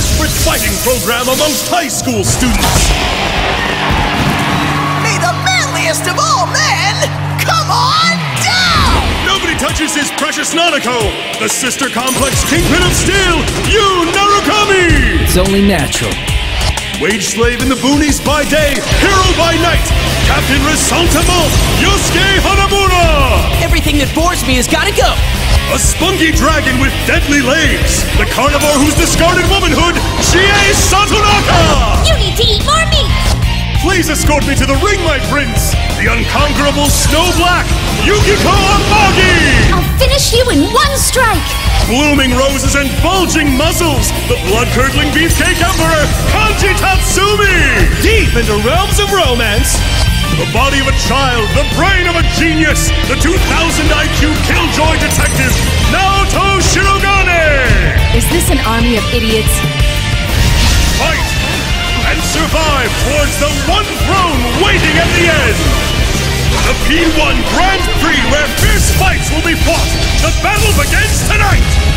fighting program amongst high school students. May the manliest of all men come on down! Nobody touches his precious Nanako, the sister complex kingpin of steel, Yu Narukami! It's only natural. Wage slave in the boonies by day, hero by night, Captain Resentiment, Yosuke Hanamura! Everything that bores me has gotta go. A spunky dragon with deadly legs, the carnivore who's discarded womanhood, Chie Satonaka! You need to eat more meat! Please escort me to the ring, my prince! The unconquerable Snow Black, Yukiko Amagi! I'll finish you in one strike! Blooming roses and bulging muscles, the blood-curdling beefcake emperor, Kanji Tatsumi! Deep into realms of romance, the body of a child, the brain of a genius, the 2000 IQ killjoy army of idiots? Fight and survive towards the one throne waiting at the end! The P1 Grand Prix where fierce fights will be fought! The battle begins tonight!